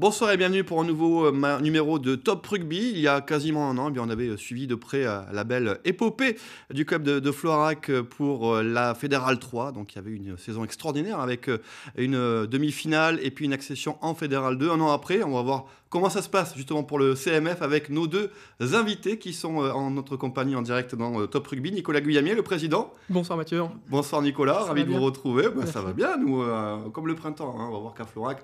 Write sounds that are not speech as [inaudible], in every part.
Bonsoir et bienvenue pour un nouveau euh, numéro de Top Rugby. Il y a quasiment un an, eh bien, on avait suivi de près euh, la belle épopée du club de, Florac pour euh, la Fédérale 3. Donc il y avait une saison extraordinaire avec une demi-finale et puis une accession en Fédérale 2. Un an après, on va voir comment ça se passe justement pour le CMF avec nos deux invités qui sont en notre compagnie en direct dans Top Rugby. Nicolas Guyamier, le président. Bonsoir Mathieu. Bonsoir Nicolas, ravi de vous retrouver. Bah, ça va bien, nous, comme le printemps. Hein. On va voir qu'à Florac,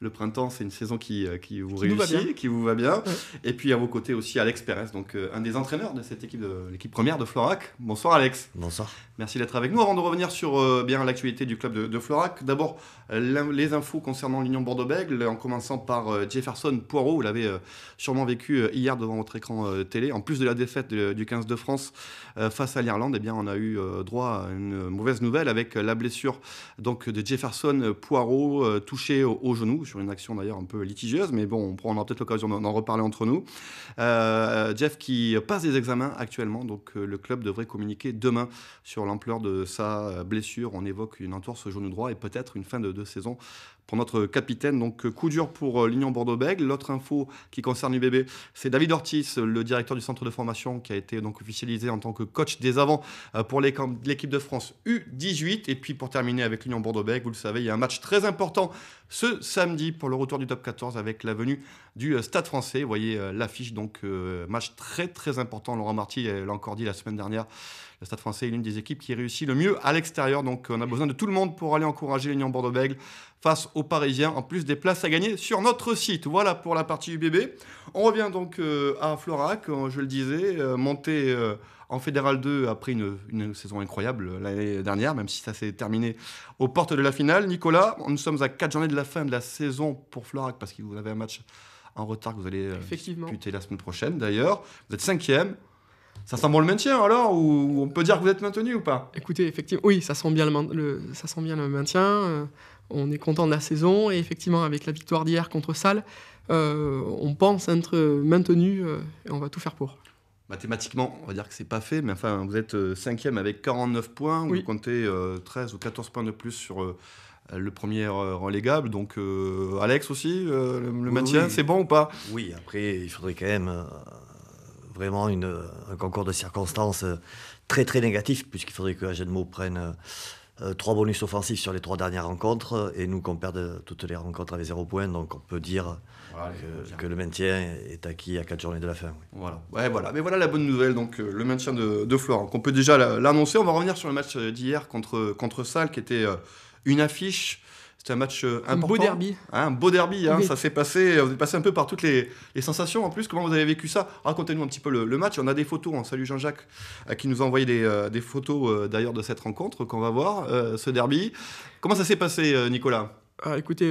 le printemps, c'est une saison qui, euh, qui vous réussit, qui vous va bien. Et puis à vos côtés aussi Alex Pérez, donc euh, un des entraîneurs de cette équipe, de l'équipe première de Florac. Bonsoir Alex. Bonsoir. Merci d'être avec nous. Avant de revenir sur euh, bien l'actualité du club de, Florac, d'abord les infos concernant l'Union Bordeaux-Bègles, en commençant par Jefferson Poirot. Vous l'avez sûrement vécu hier devant votre écran télé. En plus de la défaite du 15 de France face à l'Irlande, eh bien on a eu droit à une mauvaise nouvelle avec la blessure donc de Jefferson Poirot touché au, au genou sur une action d'ailleurs un peu litigieuse, mais bon, on aura peut-être l'occasion d'en reparler entre nous. Euh, Jeff qui passe des examens actuellement, donc euh, le club devrait communiquer demain sur l'ampleur de sa blessure. On évoque une entorse au genou droit et peut-être une fin de, de saison pour notre capitaine. Donc coup dur pour euh, l'Union Bordeaux-Bègles. L'autre info qui concerne l'UBB, c'est David Ortiz, le directeur du centre de formation, qui a été donc officialisé en tant que coach des avants euh, pour l'équipe de France U18. Et puis pour terminer avec l'Union Bordeaux-Bègles, vous le savez, il y a un match très important ce samedi pour le retour du top 14 avec la venue du euh, Stade français. Vous voyez l'affiche, donc match très très important. Laurent Marty l'a encore dit la semaine dernière. Le Stade français est l'une des équipes qui réussit le mieux à l'extérieur. Donc on a besoin de tout le monde pour aller encourager l'Union Bordeaux-Bègles face aux Parisiens, en plus des places à gagner sur notre site. Voilà pour la partie UBB. On revient donc euh, à Florac, euh, je le disais, euh, monté en Fédéral 2 après une, saison incroyable l'année dernière, même si ça s'est terminé aux portes de la finale. Nicolas, nous sommes à 4 journées de la fin de la saison pour Florac, parce que vous avez un match en retard que vous allez disputer la semaine prochaine d'ailleurs. Vous êtes cinquième. Ça sent bon le maintien alors Ou on peut dire que vous êtes maintenu ou pas? Écoutez, effectivement, oui, ça sent bien le, ça sent bien le maintien on est content de la saison et effectivement avec la victoire d'hier contre Salle, euh, on pense être maintenu euh, et on va tout faire pour. Mathématiquement, on va dire que c'est pas fait, mais enfin, vous êtes euh, cinquième avec 49 points, vous comptez 13 ou 14 points de plus sur le premier relégable. Donc, Alex aussi, le, maintien, c'est bon ou pas? Oui, après, il faudrait quand même vraiment un concours de circonstances très très négatif, puisqu'il faudrait que Agenmo prenne euh, trois bonus offensifs sur les trois dernières rencontres et nous qu'on perde toutes les rencontres avec zéro point. Donc on peut dire que, le maintien est acquis à quatre journées de la fin. Voilà. Ouais, voilà. Mais voilà la bonne nouvelle, donc euh, le maintien de, de Florent. On peut déjà l'annoncer. On va revenir sur le match d'hier contre, contre Salle qui était euh, une affiche c'était un match important. Un beau derby. Hein, un beau derby, hein, ça s'est passé. Vous êtes passé un peu par toutes les, sensations en plus. Comment vous avez vécu ça? Racontez-nous un petit peu le, match. On a des photos. Hein. Salut Jean-Jacques qui nous a envoyé des, euh, photos euh, d'ailleurs de cette rencontre qu'on va voir, euh, ce derby. Comment ça s'est passé, Nicolas? Ah, écoutez,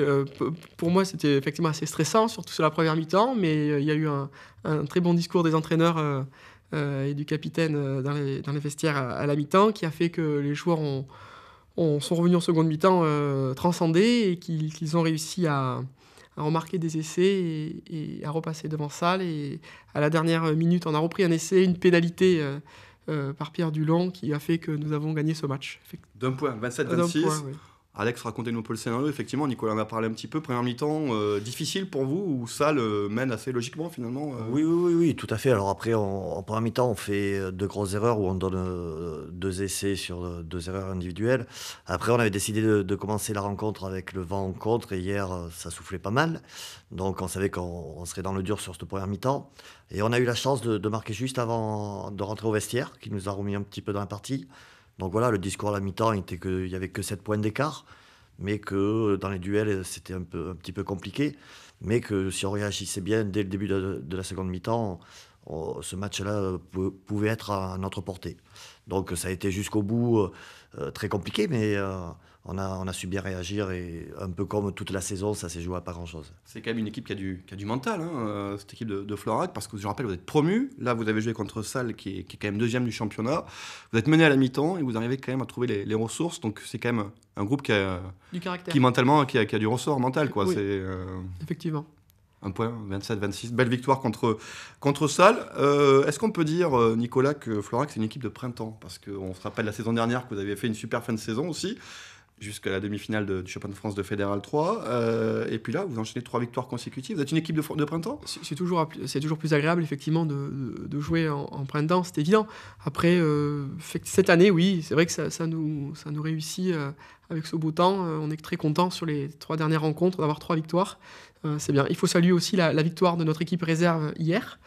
pour moi, c'était effectivement assez stressant, surtout sur la première mi-temps, mais il y a eu un, très bon discours des entraîneurs et du capitaine dans les, dans, les, vestiaires à la mi-temps qui a fait que les joueurs ont, on, sont revenus en seconde mi-temps euh, transcendés et qu'ils ont réussi à, remarquer des essais et, à repasser devant Salle. Et à la dernière minute, on a repris un essai, une pénalité euh, euh, par Pierre Dulon qui a fait que nous avons gagné ce match. D'un point, 27-26. Alex, racontez-nous un peu le scénario. Effectivement, Nicolas en a parlé un petit peu. Première mi-temps, euh, difficile pour vous ou ça le mène assez logiquement finalement euh oui, oui, oui, tout à fait. Alors après, en première mi-temps, on fait euh, deux grosses erreurs où on donne deux essais sur deux erreurs individuelles. Après, on avait décidé de, commencer la rencontre avec le vent en contre et hier, ça soufflait pas mal. Donc on savait qu'on serait dans le dur sur cette première mi-temps. Et on a eu la chance de, de marquer juste avant de rentrer au vestiaire, qui nous a remis un petit peu dans la partie. Donc voilà, le discours à la mi-temps était qu'il n'y avait que 7 points d'écart, mais que dans les duels, c'était un, petit peu compliqué, mais que si on réagissait bien dès le début de, la seconde mi-temps, ce match-là pouvait être à notre portée. Donc ça a été jusqu'au bout euh, très compliqué, mais euh, on a, on a su bien réagir et un peu comme toute la saison, ça s'est joué à pas grand-chose. C'est quand même une équipe qui a du, qui a du mental, hein, euh, cette équipe de, de Florac, parce que je rappelle, vous êtes promu. Là, vous avez joué contre Salle, qui est, qui est, quand même deuxième du championnat. Vous êtes mené à la mi-temps et vous arrivez quand même à trouver les, les ressources. Donc c'est quand même un groupe qui a, du caractère. qui mentalement, qui a, qui a du ressort mental, quoi. Oui. Euh... Effectivement. Un point, 27-26. Belle victoire contre, contre Salle. Euh, est-ce qu'on peut dire, Nicolas, que Florac, c'est une équipe de printemps? Parce qu'on se rappelle la saison dernière que vous avez fait une super fin de saison aussi jusqu'à la demi-finale du championnat de France de Fédéral 3. Euh, et puis là, vous enchaînez trois victoires consécutives. Vous êtes une équipe de, printemps? C'est toujours, toujours plus agréable, effectivement, de, de, jouer en, printemps, c'est évident. Après, euh, cette année, oui, c'est vrai que ça, nous, ça nous réussit euh, avec ce beau temps. on est très content sur les trois dernières rencontres d'avoir trois victoires. c'est bien. Il faut saluer aussi la, victoire de notre équipe réserve hier.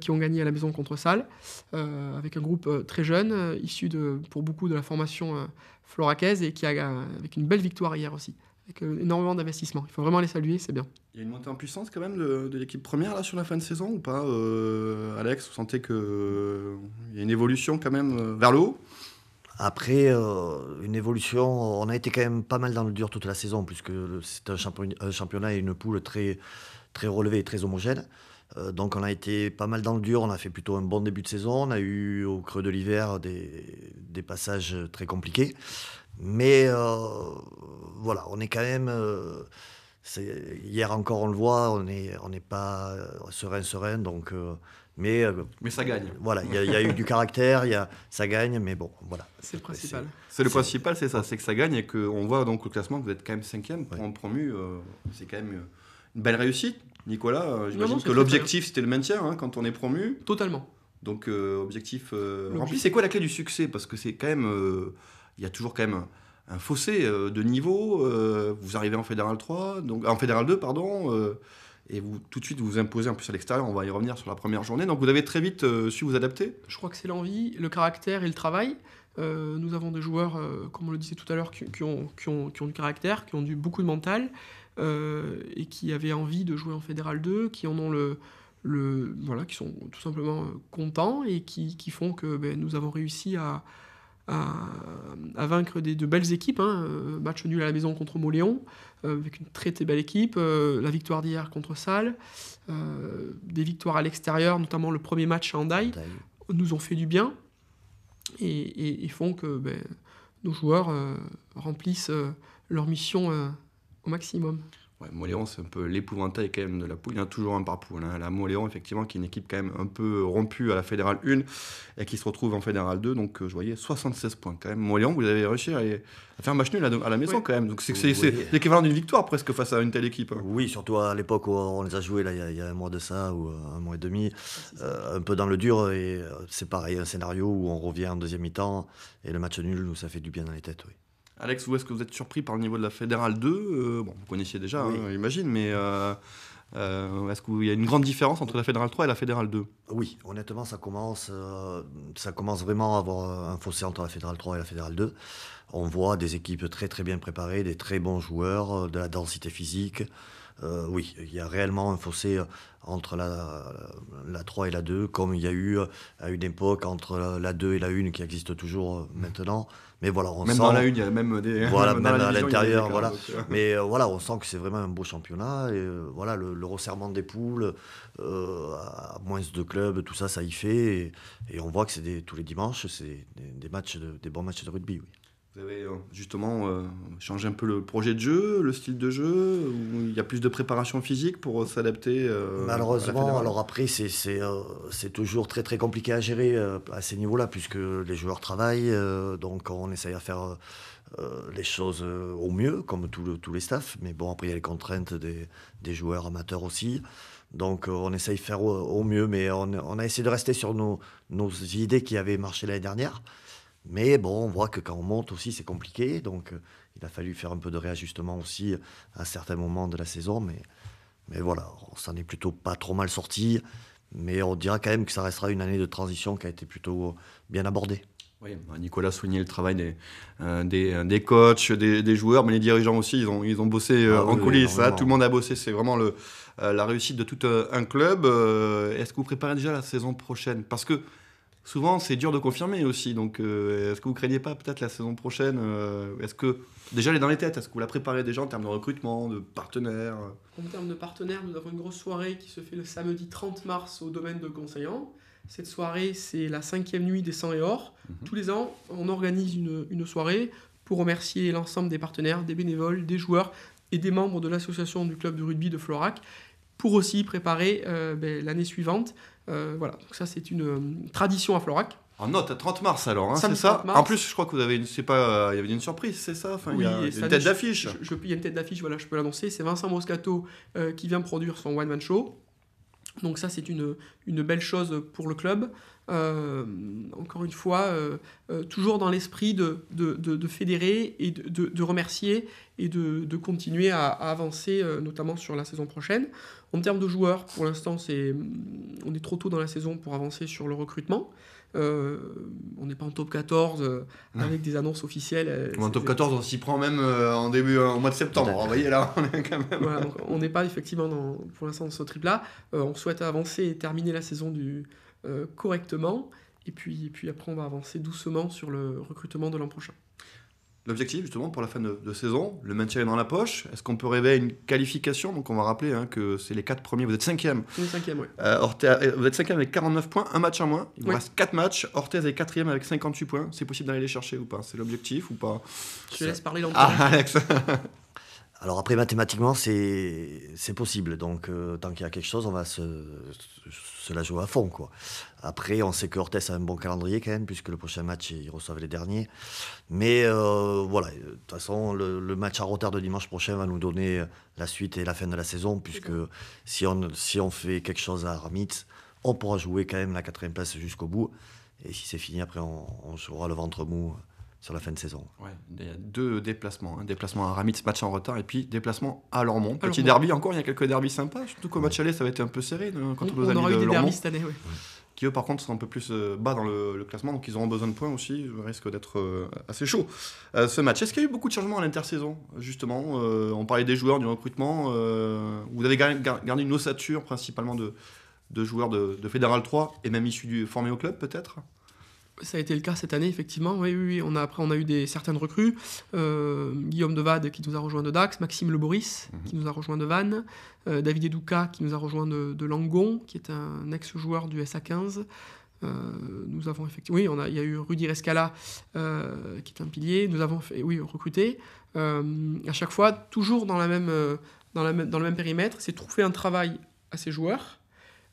Qui ont gagné à la maison contre Salle, avec un groupe très jeune, issu de, pour beaucoup de la formation floracaise et qui a avec une belle victoire hier aussi, avec euh, énormément d'investissement. Il faut vraiment les saluer, c'est bien. Il y a une montée en puissance quand même de, l'équipe première là sur la fin de saison ou pas, euh, Alex Vous sentez qu'il euh, y a une évolution quand même vers le haut? Après, une évolution, on a été quand même pas mal dans le dur toute la saison, puisque c'est un, un, championnat et une poule très, très relevée et très homogène. Euh, donc on a été pas mal dans le dur, on a fait plutôt un bon début de saison, on a eu au creux de l'hiver des, des, passages très compliqués. Mais euh, voilà, on est quand même... Euh, hier encore on le voit, on n'est on pas serein, serein, donc... mais, mais ça gagne. Voilà, il y, y, a eu du [laughs] caractère, y a, ça gagne, mais bon, voilà. C'est le principal. C'est le principal, c'est ça, c'est que ça gagne et qu'on voit donc le classement, vous êtes quand même cinquième, pour en promu, c'est quand même une belle réussite. Nicolas, euh, j'imagine que l'objectif c'était le maintien hein, quand on est promu. Totalement. Donc euh, objectif euh, rempli. C'est quoi la clé du succès? Parce que c'est quand même, il y a toujours quand même un, fossé de niveau. vous arrivez en fédéral 3, donc en fédéral 2 pardon, et vous tout de suite vous imposez en plus à l'extérieur. On va y revenir sur la première journée. Donc vous avez très vite su vous adapter? Je crois que c'est l'envie, le caractère et le travail. nous avons des joueurs, comme on le disait tout à l'heure, qui, ont, qui, ont, qui, ont, du caractère, qui ont du, beaucoup de mental. Euh, et qui avaient envie de jouer en Fédéral 2, qui en ont le, le voilà, qui sont tout simplement euh, contents et qui, qui font que ben, nous avons réussi à, à, à vaincre des, de belles équipes. Hein. Euh, match nul à la maison contre Moléon, avec une très très belle équipe. la victoire d'hier contre Salle, des victoires à l'extérieur, notamment le premier match à Andai, nous ont fait du bien et, et, font que ben, nos joueurs remplissent leur mission au maximum. Ouais, Moléon, c'est un peu l'épouvantail quand même de la poule. Il y a toujours un par poule. Hein. La Moléon, effectivement, qui est une équipe quand même un peu rompue à la Fédérale 1 et qui se retrouve en Fédérale 2. Donc, euh, je voyais 76 points quand même. Moléon, vous avez réussi à, faire un match nul à, la maison quand même. Donc, c'est l'équivalent d'une victoire presque face à une telle équipe. Hein. Oui, surtout à l'époque où on les a joués, là, il, y a, un mois de ça, ou un mois et demi, euh, un peu dans le dur. Et euh, c'est pareil, un scénario où on revient en deuxième mi-temps et le match nul, nous, ça fait du bien dans les têtes. Oui. Alex, où est-ce que vous êtes surpris par le niveau de la Fédérale 2 euh, Bon, vous connaissiez déjà, hein, j'imagine, mais euh, euh, est-ce qu'il y a une grande différence entre la Fédérale 3 et la Fédérale 2 Oui, honnêtement, ça commence, ça commence vraiment à avoir un fossé entre la Fédérale 3 et la Fédérale 2. On voit des équipes très très bien préparées, des très bons joueurs, de la densité physique. oui, il y a réellement un fossé entre la, la 3 et la 2, comme il y a eu à une époque entre la 2 et la 1 qui existe toujours maintenant. Mais voilà, on même sent, dans la une, il y a même des. Voilà, [laughs] même, à l'intérieur, voilà. Mais euh, voilà, on sent que c'est vraiment un beau championnat. Et euh, voilà, le, resserrement des poules, euh, à moins de clubs, tout ça, ça y fait. Et, on voit que c'est tous les dimanches, c'est des, matchs, des bons matchs de rugby, oui. Vous avez euh, justement euh, changé un peu le projet de jeu, le style de jeu où Il y a plus de préparation physique pour euh, s'adapter Malheureusement, alors après, c'est toujours très très compliqué à gérer à ces niveaux-là, puisque les joueurs travaillent, donc on essaye à faire les choses au mieux, comme tous les staffs. Mais bon, après, il y a les contraintes des, des joueurs amateurs aussi. Donc on essaye de faire au, mieux, mais on, on, a essayé de rester sur nos, nos idées qui avaient marché l'année dernière. Mais bon, on voit que quand on monte aussi, c'est compliqué. Donc, euh, il a fallu faire un peu de réajustement aussi à certains moments de la saison. Mais, mais voilà, on s'en est plutôt pas trop mal sorti. Mais on dira quand même que ça restera une année de transition qui a été plutôt bien abordée. Oui, bah, Nicolas soulignait le travail des, euh, des, euh, des, coachs, des, des, joueurs, mais les dirigeants aussi, ils ont, ils ont bossé ah en coulisses. Hein. tout le monde a bossé, c'est vraiment le, la réussite de tout un club. Est-ce que vous préparez déjà la saison prochaine? Parce que souvent c'est dur de confirmer aussi. Donc euh, est-ce que vous craignez pas peut-être la saison prochaine euh, Est-ce que déjà elle est dans les têtes Est-ce que vous la préparez déjà en termes de recrutement, de partenaires En termes de partenaires, nous avons une grosse soirée qui se fait le samedi 30 mars au domaine de Conseillant. Cette soirée, c'est la cinquième nuit des 100 et or. Mhm. Tous les ans, on organise une, une soirée pour remercier l'ensemble des partenaires, des bénévoles, des joueurs et des membres de l'association du club de rugby de Florac pour aussi préparer euh, ben, l'année suivante. Euh, voilà, donc ça c'est une euh, tradition à Florac. En note à 30 mars alors, hein, c'est ça 30 mars. En plus, je crois que vous avez une, c'est pas, euh, il y avait une surprise, c'est ça? Enfin, il y a, Oui, il y a une tête d'affiche. Il y a une tête d'affiche, voilà, je peux l'annoncer. C'est Vincent Moscato qui vient produire son one-man show. Donc ça, c'est une, belle chose pour le club. Euh, encore une fois, euh, euh, toujours dans l'esprit de, fédérer et de, remercier et de, continuer à, avancer, notamment sur la saison prochaine. En termes de joueurs, pour l'instant, on est trop tôt dans la saison pour avancer sur le recrutement. Euh, on n'est pas en top 14 euh, avec des annonces officielles. euh, En top 14, on s'y prend même euh, en début, euh, au mois de septembre. Vous voyez là, on est quand même. Voilà, donc on n'est pas effectivement dans, pour l'instant dans ce trip-là. Euh, on souhaite avancer et terminer la saison du, euh, correctement. Et puis, et puis après, on va avancer doucement sur le recrutement de l'an prochain. L'objectif, justement, pour la fin de, de saison, le maintien est dans la poche. Est-ce qu'on peut rêver à une qualification? Donc, on va rappeler hein, que c'est les quatre premiers. Vous êtes cinquième. On est cinquième, ouais. Euh, euh, vous êtes cinquième avec 49 points, un match en moins. Il vous Oui. reste 4 matchs. Orthez est quatrième avec 58 points. C'est possible d'aller les chercher ou pas? C'est l'objectif ou pas? Je te laisse parler longtemps. Ah, Alex [laughs] Alors après, mathématiquement, c'est possible. Donc, euh, tant qu'il y a quelque chose, on va se, se la jouer à fond. Quoi. Après, on sait que Orthez a un bon calendrier quand même, puisque le prochain match, ils reçoivent les derniers. Mais euh, voilà, de toute façon, le, le match à Rotterdam de dimanche prochain va nous donner la suite et la fin de la saison, puisque si on, si on fait quelque chose à Ramitz, on pourra jouer quand même la quatrième place jusqu'au bout. Et si c'est fini, après, on, on jouera le ventre mou sur la fin de saison. Ouais, il y a deux déplacements. Un déplacement à Ramitz, match en retard, et puis déplacement à Lormont. Petit Lormont. derby encore, il y a quelques derbys sympas. Surtout qu'au match aller, ça va être un peu serré euh, on, contre nos on amis aura eu de des Lormont. derbys cette année, ouais. qui eux par contre sont un peu plus euh, bas dans le, le classement, donc ils auront besoin de points aussi, ça risque d'être euh, assez chaud. Euh, ce match, est-ce qu'il y a eu beaucoup de changements à l'intersaison justement Euh, On parlait des joueurs, du recrutement, euh, vous avez gar- gar- gardé une ossature principalement de, de joueurs de, de Fédéral 3 et même issus du formés au club peut-être? Ça a été le cas cette année, effectivement. Oui, oui, oui. On a, après, on a eu des, certaines recrues. Euh, Guillaume Devade qui nous a rejoint de Dax, Maxime Le Boris Mhm. qui nous a rejoint de Vannes, euh, David Educa qui nous a rejoint de, de Langon, qui est un ex-joueur du SA15. Euh, nous avons effectivement, oui, on a, il y a eu Rudy Rescala qui est un pilier. Nous avons fait, oui, recruté. À chaque fois, toujours dans, la même, dans, la dans le même périmètre, c'est trouver un travail à ces joueurs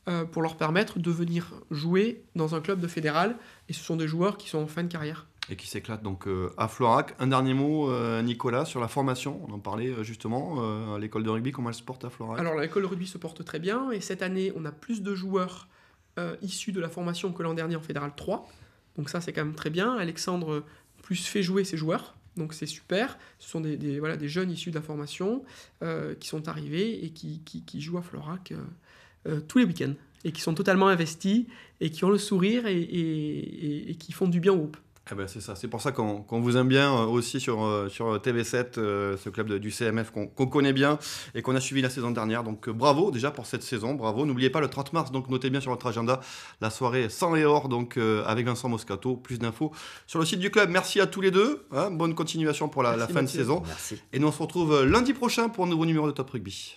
euh, pour leur permettre de venir jouer dans un club de fédéral. Et ce sont des joueurs qui sont en fin de carrière. et qui s'éclatent donc euh, à Florac. Un dernier mot, euh, Nicolas, sur la formation. On en parlait euh, justement à l'école de rugby, comment elle se porte à Florac? Alors l'école de rugby se porte très bien et cette année on a plus de joueurs issus de la formation que l'an dernier en Fédéral 3. Donc ça c'est quand même très bien. Alexandre plus fait jouer ses joueurs. Donc c'est super. Ce sont des, des- voilà, des jeunes issus de la formation qui sont arrivés et qui, qui- qui jouent à Florac euh, tous les week-ends. Et qui sont totalement investis et qui ont le sourire et, et- et- et qui font du bien au groupe. Eh ben, c'est ça, c'est pour ça qu'on vous aime bien euh, aussi sur, euh, sur TV7, euh, ce club de- du CMF qu'on connaît bien et qu'on a suivi la saison dernière. Donc bravo déjà pour cette saison, bravo. N'oubliez pas le 30 mars, donc notez bien sur votre agenda la soirée sans et hors, donc avec Vincent Moscato. Plus d'infos sur le site du club. Merci à tous les deux, hein, bonne continuation pour la, fin de saison. Merci. Et nous on se retrouve lundi prochain pour un nouveau numéro de Top Rugby.